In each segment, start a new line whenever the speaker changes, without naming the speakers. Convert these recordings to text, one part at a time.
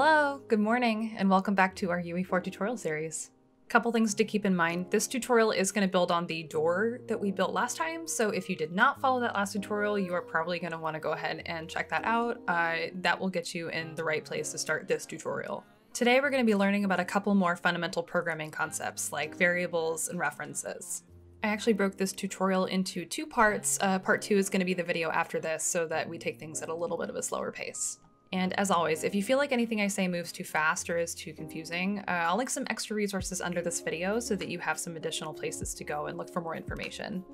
Hello, good morning, and welcome back to our UE4 tutorial series. A couple things to keep in mind. This tutorial is going to build on the door that we built last time, so if you did not follow that last tutorial, you are probably going to want to go ahead and check that out. Uh, that will get you in the right place to start this tutorial. Today we're going to be learning about a couple more fundamental programming concepts like variables and references. I actually broke this tutorial into two parts. Uh, part two is going to be the video after this so that we take things at a little bit of a slower pace. And as always, if you feel like anything I say moves too fast or is too confusing, uh, I'll link some extra resources under this video so that you have some additional places to go and look for more information.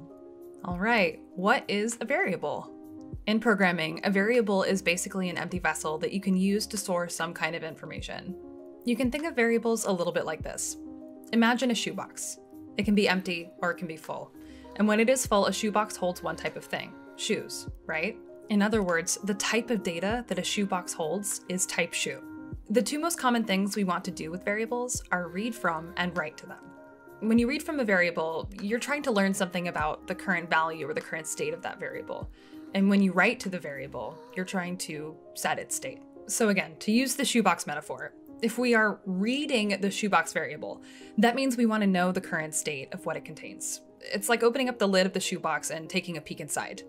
All right, what is a variable? In programming, a variable is basically an empty vessel that you can use to store some kind of information. You can think of variables a little bit like this. Imagine a shoebox. It can be empty or it can be full. And when it is full, a shoebox holds one type of thing, shoes, right? In other words, the type of data that a shoebox holds is type shoe. The two most common things we want to do with variables are read from and write to them. When you read from a variable, you're trying to learn something about the current value or the current state of that variable. And when you write to the variable, you're trying to set its state. So again, to use the shoebox metaphor, if we are reading the shoebox variable, that means we want to know the current state of what it contains. It's like opening up the lid of the shoebox and taking a peek inside.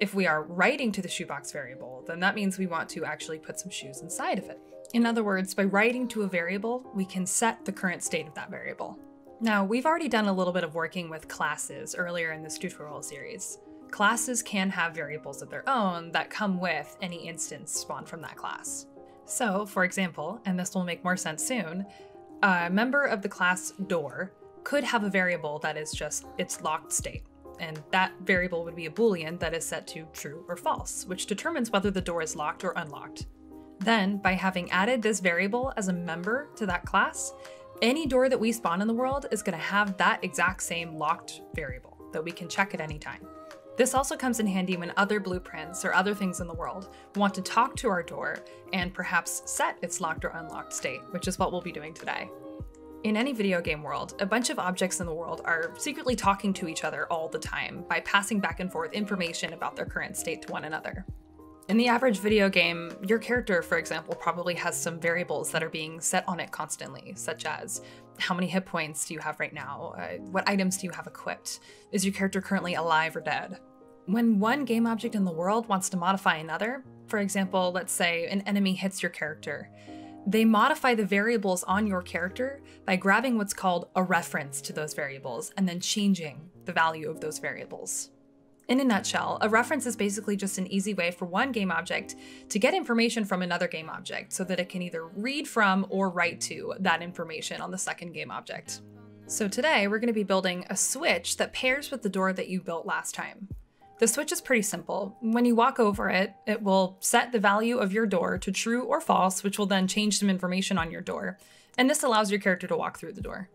If we are writing to the shoebox variable, then that means we want to actually put some shoes inside of it. In other words, by writing to a variable, we can set the current state of that variable. Now, we've already done a little bit of working with classes earlier in this tutorial series. Classes can have variables of their own that come with any instance spawned from that class. So, for example, and this will make more sense soon, a member of the class door could have a variable that is just its locked state and that variable would be a boolean that is set to true or false, which determines whether the door is locked or unlocked. Then, by having added this variable as a member to that class, any door that we spawn in the world is going to have that exact same locked variable that we can check at any time. This also comes in handy when other blueprints or other things in the world want to talk to our door and perhaps set its locked or unlocked state, which is what we'll be doing today. In any video game world, a bunch of objects in the world are secretly talking to each other all the time by passing back and forth information about their current state to one another. In the average video game, your character, for example, probably has some variables that are being set on it constantly, such as how many hit points do you have right now? Uh, what items do you have equipped? Is your character currently alive or dead? When one game object in the world wants to modify another, for example, let's say an enemy hits your character, they modify the variables on your character by grabbing what's called a reference to those variables and then changing the value of those variables. In a nutshell, a reference is basically just an easy way for one game object to get information from another game object so that it can either read from or write to that information on the second game object. So today we're going to be building a switch that pairs with the door that you built last time. The switch is pretty simple. When you walk over it, it will set the value of your door to true or false, which will then change some information on your door. And this allows your character to walk through the door.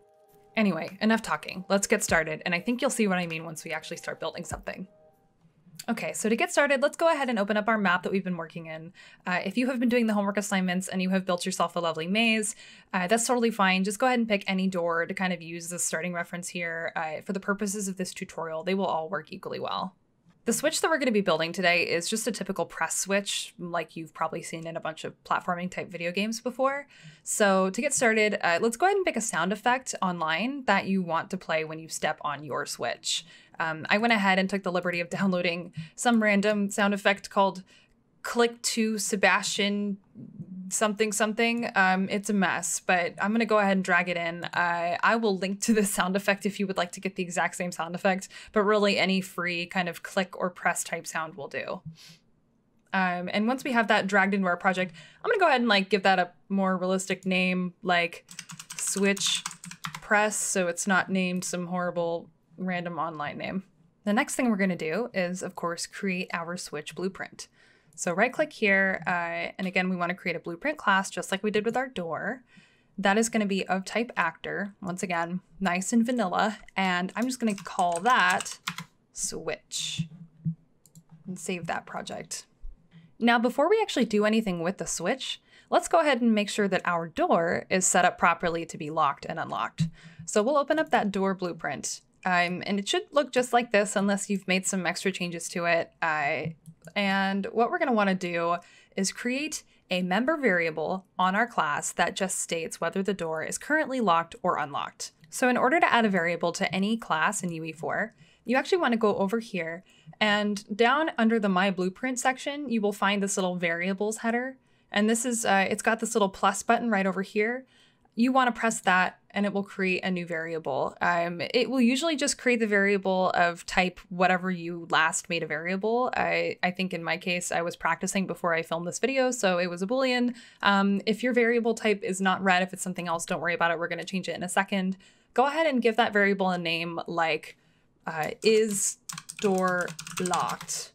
Anyway, enough talking. Let's get started, and I think you'll see what I mean once we actually start building something. Okay, so to get started, let's go ahead and open up our map that we've been working in. Uh, if you have been doing the homework assignments and you have built yourself a lovely maze, uh, that's totally fine. Just go ahead and pick any door to kind of use the starting reference here. Uh, for the purposes of this tutorial, they will all work equally well. The switch that we're going to be building today is just a typical press switch, like you've probably seen in a bunch of platforming type video games before. So to get started, uh, let's go ahead and pick a sound effect online that you want to play when you step on your switch. Um, I went ahead and took the liberty of downloading some random sound effect called Click to Sebastian something something. Um, it's a mess, but I'm gonna go ahead and drag it in. Uh, I will link to the sound effect if you would like to get the exact same sound effect, but really any free kind of click or press type sound will do. Um, and once we have that dragged into our project, I'm gonna go ahead and like give that a more realistic name, like switch press, so it's not named some horrible random online name. The next thing we're gonna do is, of course, create our switch blueprint. So right click here, uh, and again, we wanna create a blueprint class just like we did with our door. That is gonna be of type actor, once again, nice and vanilla, and I'm just gonna call that switch and save that project. Now, before we actually do anything with the switch, let's go ahead and make sure that our door is set up properly to be locked and unlocked. So we'll open up that door blueprint. Um, and it should look just like this unless you've made some extra changes to it. Uh, and what we're going to want to do is create a member variable on our class that just states whether the door is currently locked or unlocked. So in order to add a variable to any class in UE4, you actually want to go over here and down under the My Blueprint section, you will find this little variables header. And this is, uh, it's got this little plus button right over here. You want to press that and it will create a new variable. Um, it will usually just create the variable of type whatever you last made a variable. I, I think in my case, I was practicing before I filmed this video, so it was a Boolean. Um, if your variable type is not red, if it's something else, don't worry about it. We're going to change it in a second. Go ahead and give that variable a name like uh, is door locked,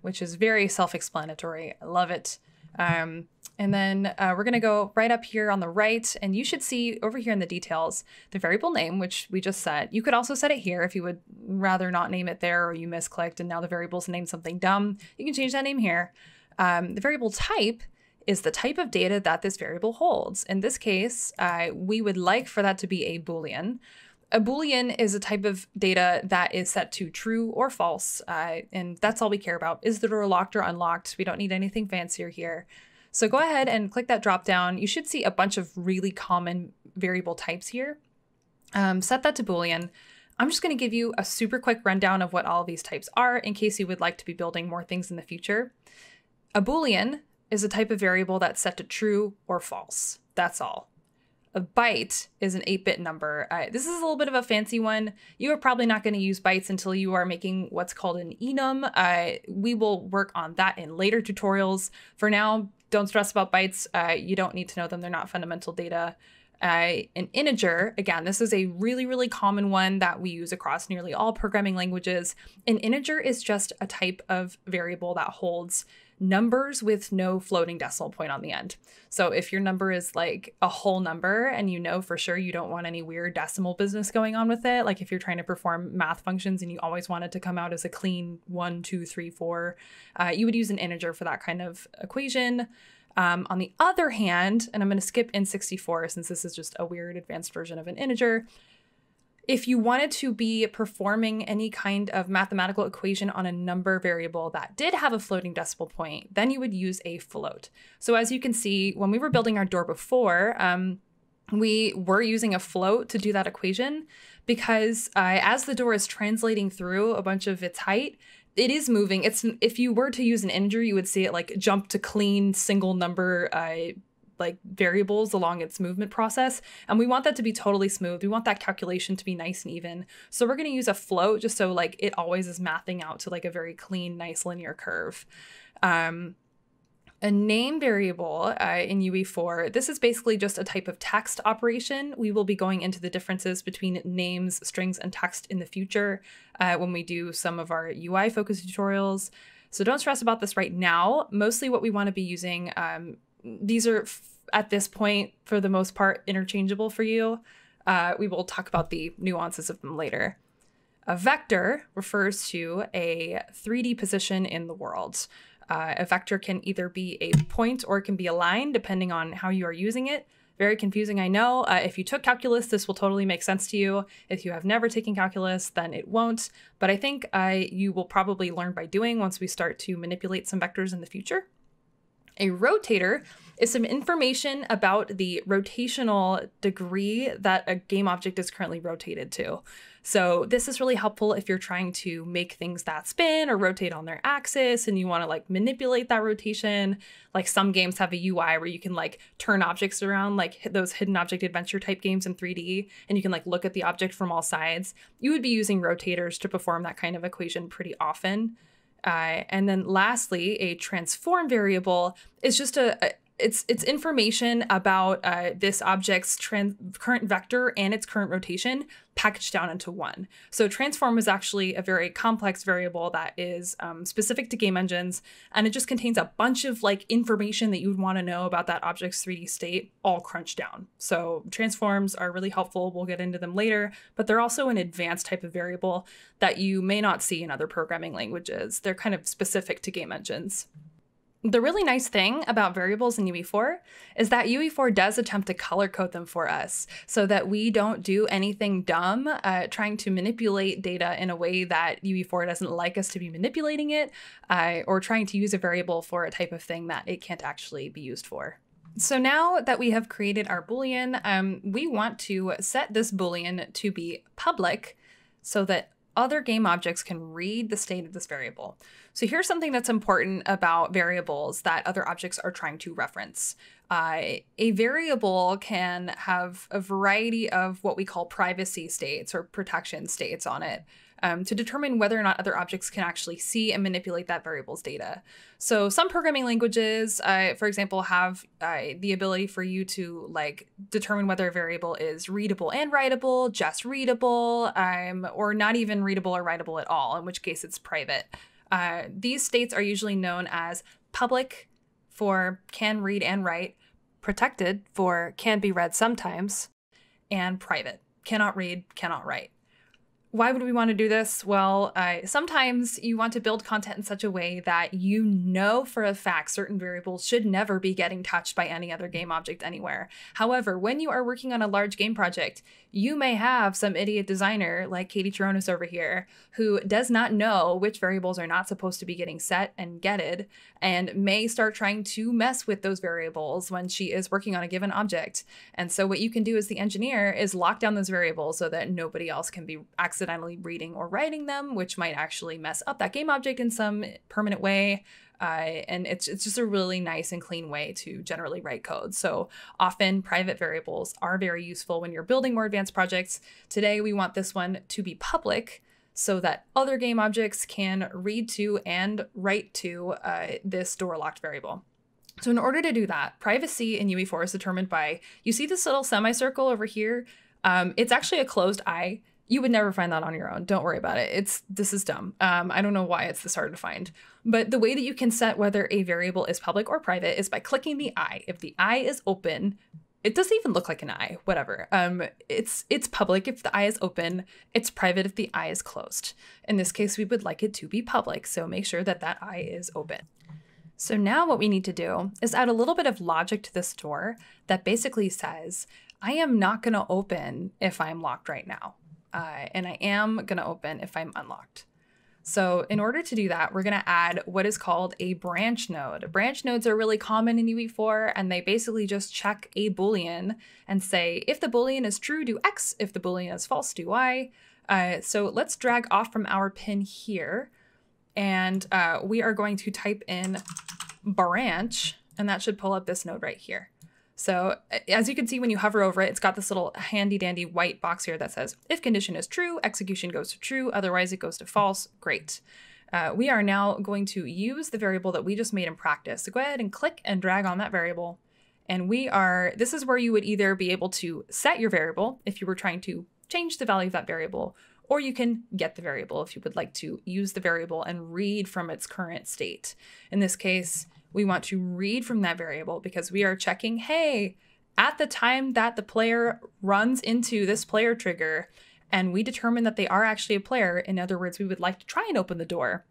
which is very self-explanatory. I love it. Um, and then uh, we're going to go right up here on the right, and you should see over here in the details the variable name, which we just set. You could also set it here if you would rather not name it there or you misclicked and now the variable's named something dumb. You can change that name here. Um, the variable type is the type of data that this variable holds. In this case, uh, we would like for that to be a Boolean. A Boolean is a type of data that is set to true or false, uh, and that's all we care about. Is the door locked or unlocked? We don't need anything fancier here. So go ahead and click that drop down. You should see a bunch of really common variable types here. Um, set that to Boolean. I'm just going to give you a super quick rundown of what all of these types are in case you would like to be building more things in the future. A Boolean is a type of variable that's set to true or false. That's all. A byte is an 8-bit number. Uh, this is a little bit of a fancy one. You are probably not going to use bytes until you are making what's called an enum. Uh, we will work on that in later tutorials. For now, don't stress about bytes. Uh, you don't need to know them. They're not fundamental data. Uh, an integer, again, this is a really, really common one that we use across nearly all programming languages. An integer is just a type of variable that holds numbers with no floating decimal point on the end. So if your number is like a whole number and you know for sure you don't want any weird decimal business going on with it, like if you're trying to perform math functions and you always want it to come out as a clean one, two, three, four, uh, you would use an integer for that kind of equation. Um, on the other hand, and I'm going to skip int64 since this is just a weird advanced version of an integer, if you wanted to be performing any kind of mathematical equation on a number variable that did have a floating decimal point, then you would use a float. So as you can see, when we were building our door before, um, we were using a float to do that equation because uh, as the door is translating through a bunch of its height, it is moving. It's if you were to use an integer, you would see it like jump to clean single number uh, like variables along its movement process. And we want that to be totally smooth. We want that calculation to be nice and even. So we're going to use a float just so like it always is mathing out to like a very clean, nice linear curve. Um, a name variable uh, in UE4, this is basically just a type of text operation. We will be going into the differences between names, strings, and text in the future uh, when we do some of our UI focused tutorials. So don't stress about this right now. Mostly what we want to be using um, these are at this point, for the most part, interchangeable for you. Uh, we will talk about the nuances of them later. A vector refers to a 3D position in the world. Uh, a vector can either be a point or it can be a line, depending on how you are using it. Very confusing, I know. Uh, if you took calculus, this will totally make sense to you. If you have never taken calculus, then it won't. But I think uh, you will probably learn by doing once we start to manipulate some vectors in the future. A rotator is some information about the rotational degree that a game object is currently rotated to. So this is really helpful if you're trying to make things that spin or rotate on their axis and you want to like manipulate that rotation. Like some games have a UI where you can like turn objects around like those hidden object adventure type games in 3D and you can like look at the object from all sides. You would be using rotators to perform that kind of equation pretty often. Uh, and then lastly, a transform variable is just a, a it's it's information about uh, this object's current vector and its current rotation packaged down into one. So transform is actually a very complex variable that is um, specific to game engines, and it just contains a bunch of like information that you would want to know about that object's 3D state all crunched down. So transforms are really helpful. We'll get into them later, but they're also an advanced type of variable that you may not see in other programming languages. They're kind of specific to game engines. The really nice thing about variables in UE4 is that UE4 does attempt to color code them for us so that we don't do anything dumb uh, trying to manipulate data in a way that UE4 doesn't like us to be manipulating it uh, or trying to use a variable for a type of thing that it can't actually be used for. So now that we have created our Boolean, um, we want to set this Boolean to be public so that other game objects can read the state of this variable. So here's something that's important about variables that other objects are trying to reference. Uh, a variable can have a variety of what we call privacy states or protection states on it um, to determine whether or not other objects can actually see and manipulate that variable's data. So some programming languages, uh, for example, have uh, the ability for you to like determine whether a variable is readable and writable, just readable, um, or not even readable or writable at all, in which case it's private. Uh, these states are usually known as public for can read and write, protected for can be read sometimes, and private cannot read, cannot write why would we want to do this? Well, uh, sometimes you want to build content in such a way that you know for a fact certain variables should never be getting touched by any other game object anywhere. However, when you are working on a large game project, you may have some idiot designer like Katie Chironis over here who does not know which variables are not supposed to be getting set and getted and may start trying to mess with those variables when she is working on a given object. And so what you can do as the engineer is lock down those variables so that nobody else can be accidentally reading or writing them, which might actually mess up that game object in some permanent way. Uh, and it's, it's just a really nice and clean way to generally write code. So often private variables are very useful when you're building more advanced projects. Today, we want this one to be public so that other game objects can read to and write to uh, this door locked variable. So in order to do that, privacy in UE4 is determined by, you see this little semicircle over here? Um, it's actually a closed eye you would never find that on your own. Don't worry about it. It's this is dumb. Um, I don't know why it's this hard to find. But the way that you can set whether a variable is public or private is by clicking the eye. If the eye is open, it doesn't even look like an eye. Whatever. Um, it's it's public if the eye is open. It's private if the eye is closed. In this case, we would like it to be public. So make sure that that eye is open. So now what we need to do is add a little bit of logic to this door that basically says, I am not going to open if I'm locked right now uh, and I am going to open if I'm unlocked. So in order to do that, we're going to add what is called a branch node. Branch nodes are really common in UE4, and they basically just check a Boolean and say, if the Boolean is true, do X. If the Boolean is false, do Y. Uh, so let's drag off from our pin here, and uh, we are going to type in branch, and that should pull up this node right here. So as you can see when you hover over it, it's got this little handy dandy white box here that says, if condition is true, execution goes to true, otherwise it goes to false. Great. Uh, we are now going to use the variable that we just made in practice. So go ahead and click and drag on that variable. And we are, this is where you would either be able to set your variable if you were trying to change the value of that variable, or you can get the variable if you would like to use the variable and read from its current state. In this case, we want to read from that variable because we are checking, hey, at the time that the player runs into this player trigger and we determine that they are actually a player, in other words, we would like to try and open the door.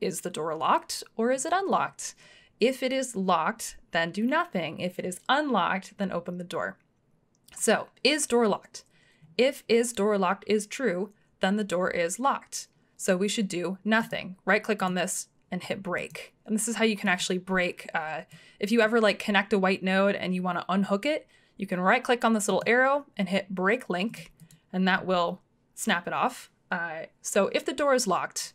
Is the door locked or is it unlocked? If it is locked, then do nothing. If it is unlocked, then open the door. So, is door locked? If is door locked is true, then the door is locked. So we should do nothing. Right click on this, and hit break. And this is how you can actually break. Uh, if you ever like connect a white node and you want to unhook it, you can right click on this little arrow and hit break link, and that will snap it off. Uh, so if the door is locked,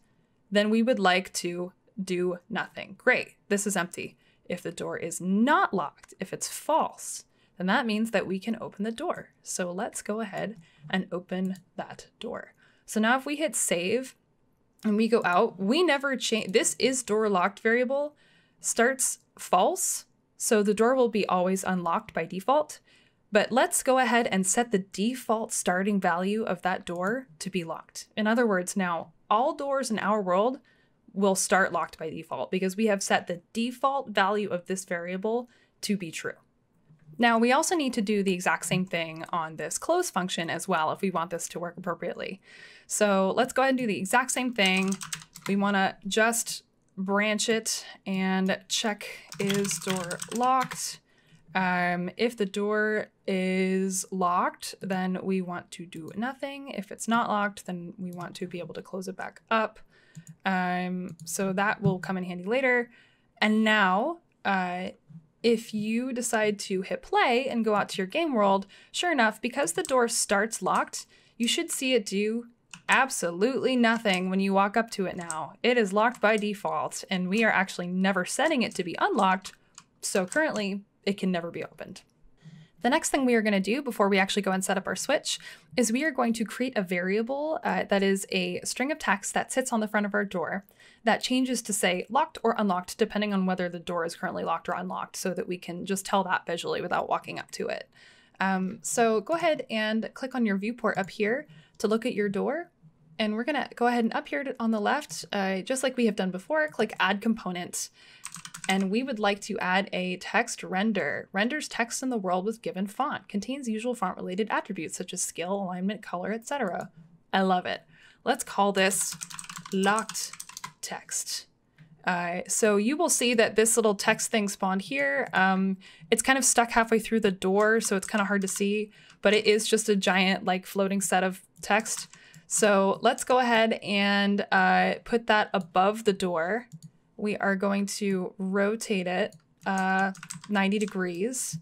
then we would like to do nothing. Great, this is empty. If the door is not locked, if it's false, then that means that we can open the door. So let's go ahead and open that door. So now if we hit save and we go out, we never change. This is door locked variable starts false. So the door will be always unlocked by default. But let's go ahead and set the default starting value of that door to be locked. In other words, now all doors in our world will start locked by default because we have set the default value of this variable to be true. Now we also need to do the exact same thing on this close function as well if we want this to work appropriately. So let's go ahead and do the exact same thing. We want to just branch it and check is door locked. Um, if the door is locked, then we want to do nothing. If it's not locked, then we want to be able to close it back up. Um, so that will come in handy later. And now, uh, if you decide to hit play and go out to your game world, sure enough, because the door starts locked, you should see it do absolutely nothing when you walk up to it now. It is locked by default, and we are actually never setting it to be unlocked, so currently it can never be opened. The next thing we are going to do before we actually go and set up our switch is we are going to create a variable uh, that is a string of text that sits on the front of our door that changes to say locked or unlocked depending on whether the door is currently locked or unlocked so that we can just tell that visually without walking up to it. Um, so go ahead and click on your viewport up here to look at your door. And we're gonna go ahead and up here on the left, uh, just like we have done before, click add component. And we would like to add a text render. Renders text in the world with given font, contains usual font related attributes such as scale, alignment, color, etc. I love it. Let's call this locked text. Uh, so you will see that this little text thing spawned here. Um, it's kind of stuck halfway through the door, so it's kind of hard to see, but it is just a giant like floating set of text. So let's go ahead and uh, put that above the door. We are going to rotate it uh, 90 degrees.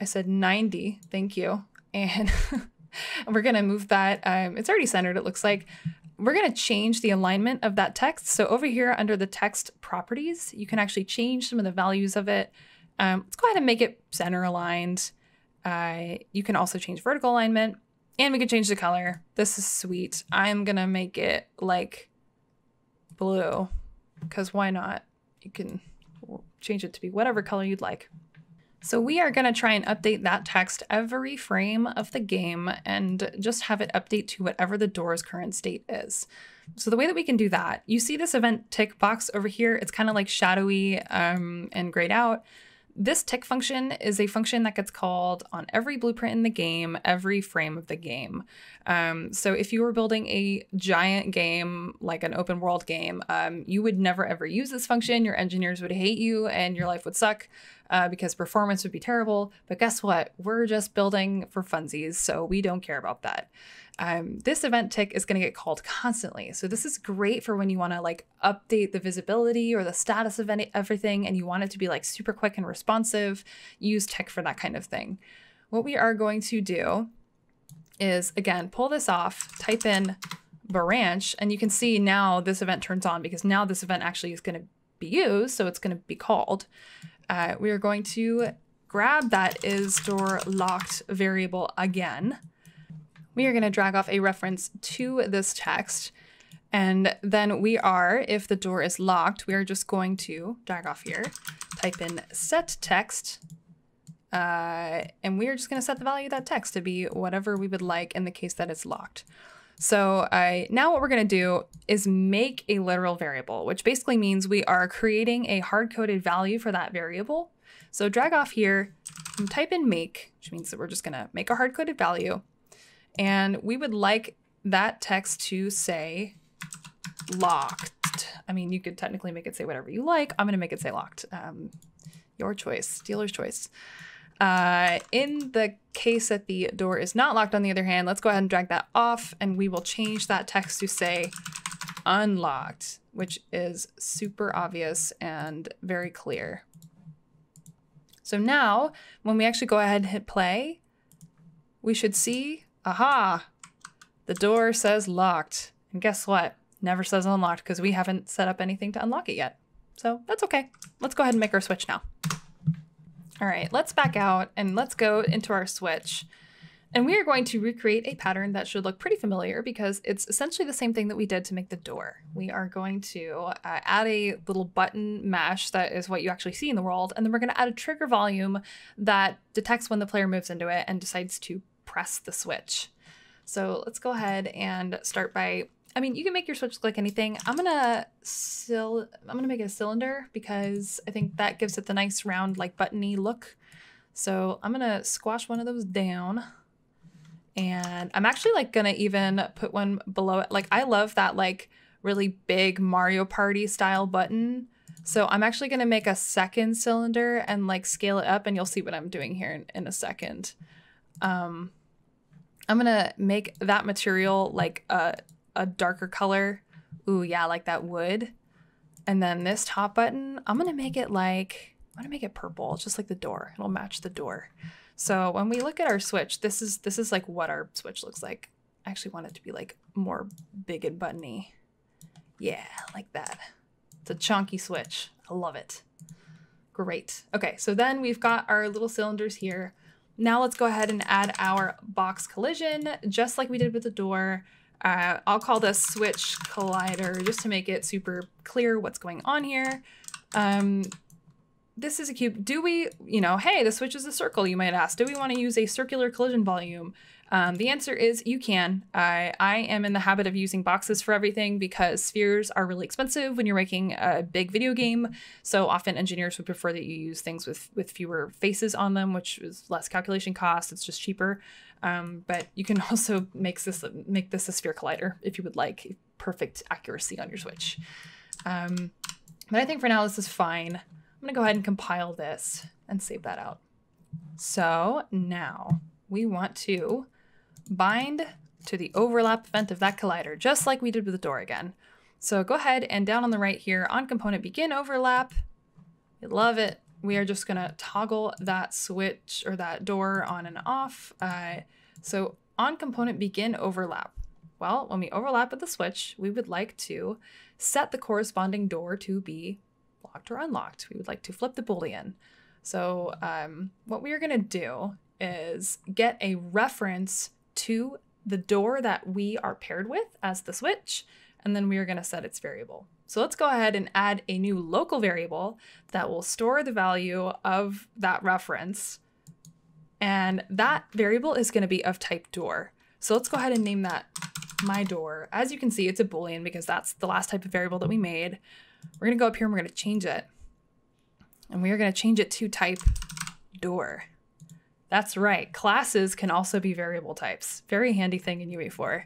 I said 90, thank you. And we're gonna move that, um, it's already centered it looks like. We're gonna change the alignment of that text. So over here under the text properties, you can actually change some of the values of it. Um, let's go ahead and make it center aligned. Uh, you can also change vertical alignment and we can change the color. This is sweet. I'm gonna make it like blue because why not? You can change it to be whatever color you'd like. So we are to try and update that text every frame of the game and just have it update to whatever the door's current state is. So the way that we can do that, you see this event tick box over here. It's kind of like shadowy um, and grayed out. This tick function is a function that gets called on every blueprint in the game, every frame of the game. Um, so if you were building a giant game, like an open world game, um, you would never ever use this function. Your engineers would hate you and your life would suck uh, because performance would be terrible. But guess what? We're just building for funsies, so we don't care about that. Um, this event tick is going to get called constantly. So this is great for when you want to like update the visibility or the status of any, everything and you want it to be like super quick and responsive. Use tick for that kind of thing. What we are going to do is again, pull this off, type in branch, and you can see now this event turns on because now this event actually is going to be used. So it's going to be called. Uh, we are going to grab that is door locked variable again we are going to drag off a reference to this text. And then we are, if the door is locked, we are just going to drag off here, type in set text, uh, and we are just going to set the value of that text to be whatever we would like in the case that it's locked. So uh, now what we're going to do is make a literal variable, which basically means we are creating a hard-coded value for that variable. So drag off here and type in make, which means that we're just going to make a hard-coded value. And we would like that text to say locked. I mean, you could technically make it say whatever you like. I'm going to make it say locked. Um, your choice, dealer's choice. Uh, in the case that the door is not locked, on the other hand, let's go ahead and drag that off and we will change that text to say unlocked, which is super obvious and very clear. So now when we actually go ahead and hit play, we should see Aha! The door says locked. And guess what? Never says unlocked because we haven't set up anything to unlock it yet. So that's okay. Let's go ahead and make our switch now. All right, let's back out and let's go into our switch. And we are going to recreate a pattern that should look pretty familiar because it's essentially the same thing that we did to make the door. We are going to uh, add a little button mesh that is what you actually see in the world, and then we're going to add a trigger volume that detects when the player moves into it and decides to press the switch. So let's go ahead and start by, I mean, you can make your switch look like anything. I'm gonna sil I'm gonna make it a cylinder because I think that gives it the nice round, like buttony look. So I'm gonna squash one of those down. And I'm actually like gonna even put one below it. Like I love that like really big Mario Party style button. So I'm actually going to make a second cylinder and like scale it up and you'll see what I'm doing here in, in a second. Um, I'm to make that material like a, a darker color. Ooh, yeah, like that wood. And then this top button, I'm to make it like, I'm to make it purple, just like the door. It'll match the door. So when we look at our switch, this is this is like what our switch looks like. I actually want it to be like more big and buttony. Yeah, like that. It's a chunky switch. I love it. Great. Okay, so then we've got our little cylinders here. Now let's go ahead and add our box collision, just like we did with the door. Uh, I'll call this switch collider just to make it super clear what's going on here. Um, this is a cube. Do we, you know, hey, the switch is a circle, you might ask. Do we want to use a circular collision volume? Um, the answer is you can. I, I am in the habit of using boxes for everything because spheres are really expensive when you're making a big video game. So often engineers would prefer that you use things with, with fewer faces on them, which is less calculation cost. It's just cheaper. Um, but you can also make this make this a sphere collider if you would like perfect accuracy on your switch. Um, but I think for now this is fine. I'm gonna go ahead and compile this and save that out. So now we want to bind to the overlap event of that collider, just like we did with the door again. So go ahead and down on the right here on component begin overlap. Love it. We are just gonna toggle that switch or that door on and off. Uh, so on component begin overlap. Well, when we overlap with the switch, we would like to set the corresponding door to be locked or unlocked. We would like to flip the boolean. So um, what we are going to do is get a reference to the door that we are paired with as the switch, and then we are going to set its variable. So let's go ahead and add a new local variable that will store the value of that reference. And that variable is going to be of type door. So let's go ahead and name that my door. As you can see, it's a boolean because that's the last type of variable that we made. We're going to go up here and we're going to change it. And we are going to change it to type door. That's right. Classes can also be variable types. Very handy thing in UE4.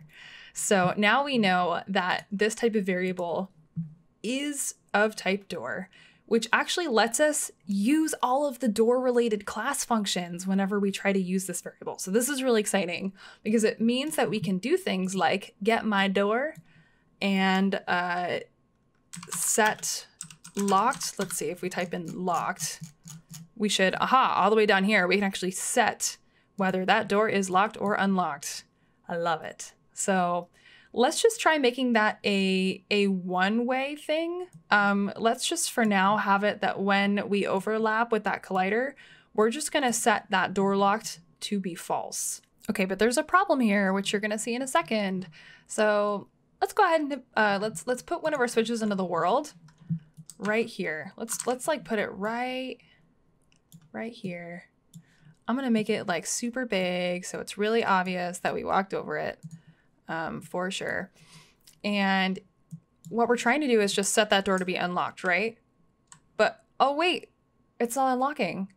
So now we know that this type of variable is of type door, which actually lets us use all of the door related class functions whenever we try to use this variable. So this is really exciting because it means that we can do things like get my door and uh, set locked. Let's see if we type in locked, we should, aha, all the way down here, we can actually set whether that door is locked or unlocked. I love it. So let's just try making that a, a one-way thing. Um, let's just for now have it that when we overlap with that collider, we're just gonna set that door locked to be false. Okay, but there's a problem here, which you're gonna see in a second. So let's go ahead and uh, let's let's put one of our switches into the world right here. Let's let's like put it right right here. I'm gonna make it like super big so it's really obvious that we walked over it um, for sure. And what we're trying to do is just set that door to be unlocked, right? But oh wait, it's not unlocking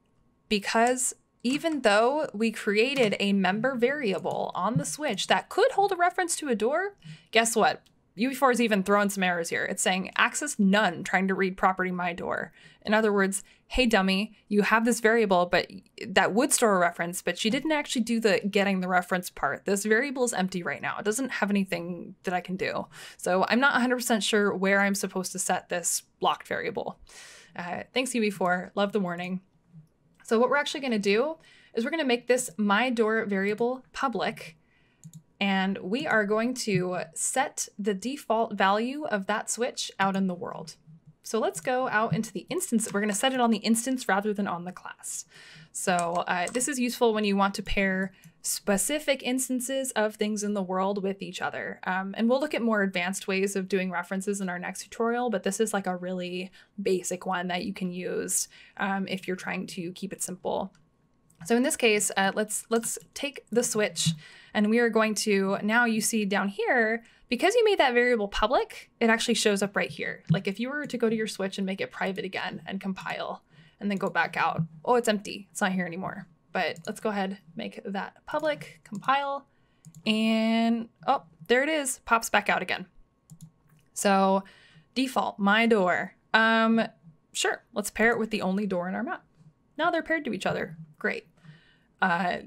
because even though we created a member variable on the switch that could hold a reference to a door, guess what? UE4 is even throwing some errors here. It's saying access none trying to read property my door. In other words, hey dummy, you have this variable but that would store a reference, but she didn't actually do the getting the reference part. This variable is empty right now. It doesn't have anything that I can do. So I'm not 100% sure where I'm supposed to set this locked variable. Uh, thanks UE4, love the warning. So what we're actually gonna do is we're gonna make this my door variable public and we are going to set the default value of that switch out in the world. So let's go out into the instance. We're going to set it on the instance rather than on the class. So uh, this is useful when you want to pair specific instances of things in the world with each other. Um, and we'll look at more advanced ways of doing references in our next tutorial, but this is like a really basic one that you can use um, if you're trying to keep it simple. So in this case, uh, let's let's take the switch and we are going to, now you see down here, because you made that variable public, it actually shows up right here. Like if you were to go to your switch and make it private again and compile and then go back out, oh, it's empty. It's not here anymore. But let's go ahead, make that public, compile, and oh, there it is, pops back out again. So default, my door. Um, sure, let's pair it with the only door in our map. Now they're paired to each other. Great. Uh,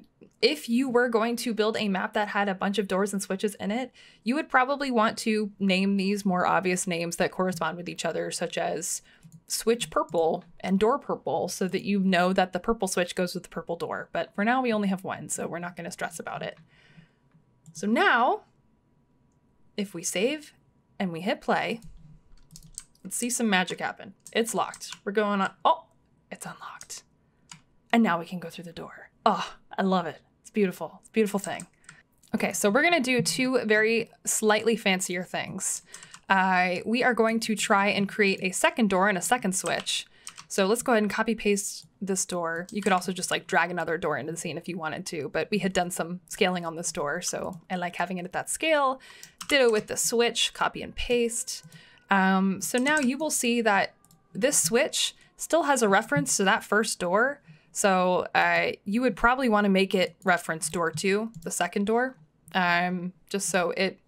if you were going to build a map that had a bunch of doors and switches in it, you would probably want to name these more obvious names that correspond with each other, such as switch purple and door purple, so that you know that the purple switch goes with the purple door. But for now, we only have one, so we're not going to stress about it. So now, if we save and we hit play, let's see some magic happen. It's locked. We're going on. Oh, it's unlocked. And now we can go through the door. Oh, I love it. It's beautiful. It's beautiful thing. Okay, so we're gonna do two very slightly fancier things. Uh, we are going to try and create a second door and a second switch. So let's go ahead and copy paste this door. You could also just like drag another door into the scene if you wanted to, but we had done some scaling on this door, so I like having it at that scale. Ditto with the switch, copy and paste. Um, so now you will see that this switch still has a reference to that first door, so uh, you would probably want to make it reference door two, the second door, um, just so it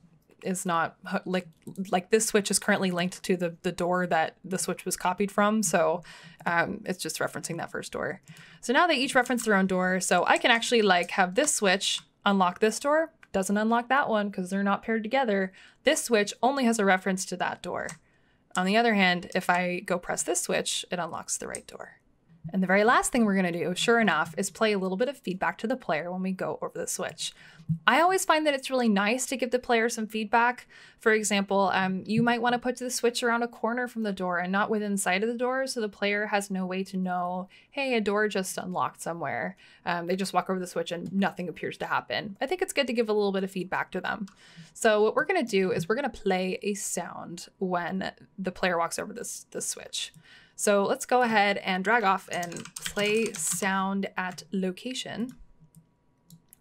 is not like like this switch is currently linked to the the door that the switch was copied from. So um, it's just referencing that first door. So now they each reference their own door. So I can actually like have this switch unlock this door. Doesn't unlock that one because they're not paired together. This switch only has a reference to that door. On the other hand, if I go press this switch, it unlocks the right door. And the very last thing we're going to do, sure enough, is play a little bit of feedback to the player when we go over the switch. I always find that it's really nice to give the player some feedback. For example, um, you might want to put the switch around a corner from the door and not within sight of the door, so the player has no way to know, hey, a door just unlocked somewhere. Um, they just walk over the switch and nothing appears to happen. I think it's good to give a little bit of feedback to them. So what we're going to do is we're going to play a sound when the player walks over this, this switch. So let's go ahead and drag off and play sound at location.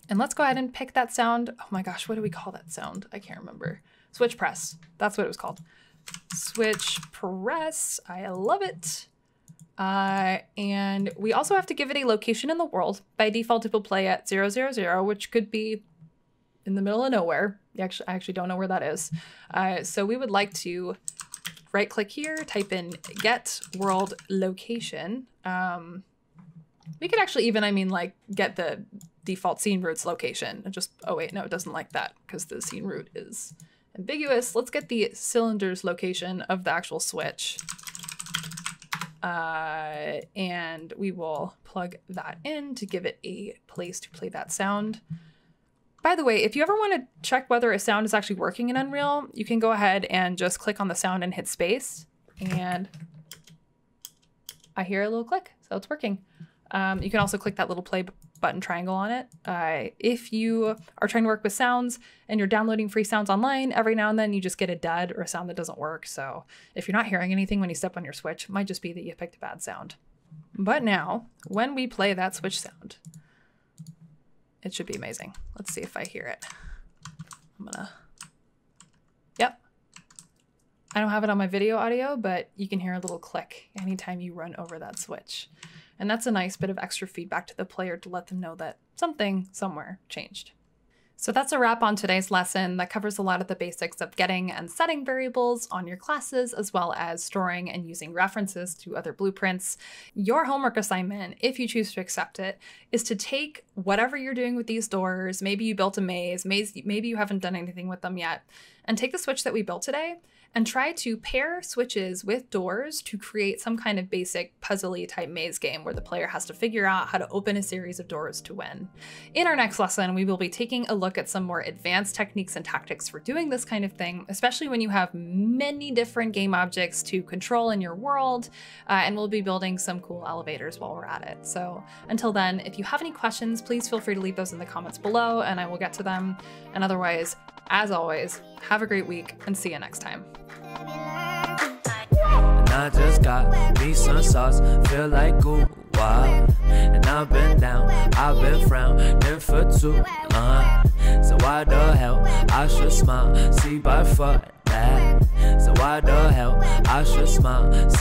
And let's go ahead and pick that sound. Oh my gosh, what do we call that sound? I can't remember. Switch press. That's what it was called. Switch press. I love it. Uh, and we also have to give it a location in the world. By default, it will play at 000, which could be in the middle of nowhere. Actually, I actually don't know where that is. Uh, so we would like to right click here, type in get world location. Um, we could actually even, I mean, like get the default scene root's location and just, oh wait, no, it doesn't like that because the scene root is ambiguous. Let's get the cylinder's location of the actual switch. Uh, and we will plug that in to give it a place to play that sound. By the way, if you ever want to check whether a sound is actually working in Unreal, you can go ahead and just click on the sound and hit space. And I hear a little click, so it's working. Um, you can also click that little play button triangle on it. Uh, if you are trying to work with sounds and you're downloading free sounds online, every now and then you just get a dud or a sound that doesn't work. So if you're not hearing anything when you step on your switch, it might just be that you picked a bad sound. But now, when we play that switch sound, it should be amazing. Let's see if I hear it. I'm gonna, yep. I don't have it on my video audio, but you can hear a little click anytime you run over that switch. And that's a nice bit of extra feedback to the player to let them know that something somewhere changed. So that's a wrap on today's lesson that covers a lot of the basics of getting and setting variables on your classes, as well as storing and using references to other blueprints. Your homework assignment, if you choose to accept it, is to take whatever you're doing with these doors, maybe you built a maze, maze maybe you haven't done anything with them yet, and take the switch that we built today and try to pair switches with doors to create some kind of basic puzzly type maze game where the player has to figure out how to open a series of doors to win. In our next lesson, we will be taking a look at some more advanced techniques and tactics for doing this kind of thing, especially when you have many different game objects to control in your world, uh, and we'll be building some cool elevators while we're at it. So until then, if you have any questions, please feel free to leave those in the comments below and I will get to them. And otherwise, as always, have a great week and see you next time. And I just got me some sauce, feel like goo, wow. And I've been down, I've been frowning for too long. Uh. So why the hell I should smile, see by fuck that. So why the hell I should smile, see